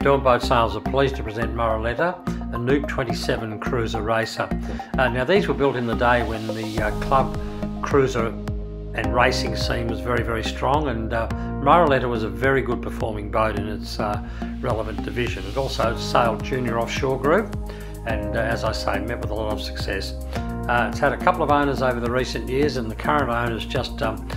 Dawn Boat Sales are pleased to present Murraleta, a Nuke 27 cruiser racer. Uh, now these were built in the day when the uh, club cruiser and racing scene was very very strong and uh, Murraleta was a very good performing boat in its uh, relevant division. It also sailed junior offshore group and uh, as I say met with a lot of success. Uh, it's had a couple of owners over the recent years and the current owner is just um,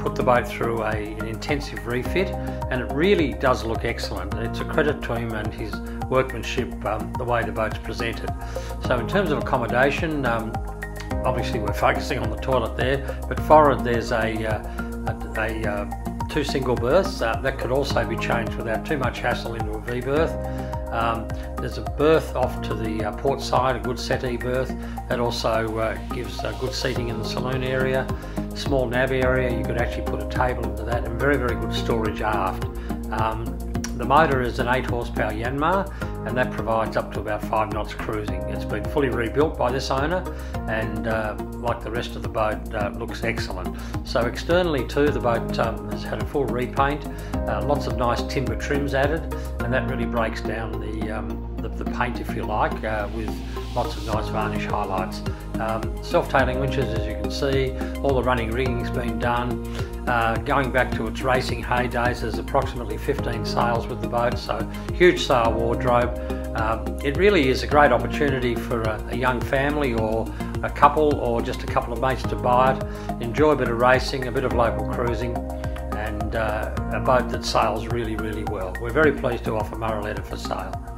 put the boat through a, an intensive refit and it really does look excellent. It's a credit to him and his workmanship, um, the way the boat's presented. So in terms of accommodation, um, obviously we're focusing on the toilet there, but forward there's a, uh, a, a uh, two single berths uh, that could also be changed without too much hassle into a V berth. Um, there's a berth off to the uh, port side, a good settee berth. That also uh, gives uh, good seating in the saloon area. Small nav area, you could actually put a table into that, and very, very good storage aft. Um, the motor is an 8 horsepower Yanmar and that provides up to about 5 knots cruising. It's been fully rebuilt by this owner and uh, like the rest of the boat uh, looks excellent. So externally too the boat um, has had a full repaint, uh, lots of nice timber trims added and that really breaks down the, um, the, the, paint if you like uh, with lots of nice varnish highlights. Um, Self-tailing winches as you can see, all the running rigging's been done. Uh, going back to its racing heydays, there's approximately 15 sails with the boat, so huge sail wardrobe. Uh, it really is a great opportunity for a, a, young family or a couple or just a couple of mates to buy it, enjoy a bit of racing, a bit of local cruising, and uh, a boat that sails really, really well. We're very pleased to offer Murraleta for sale.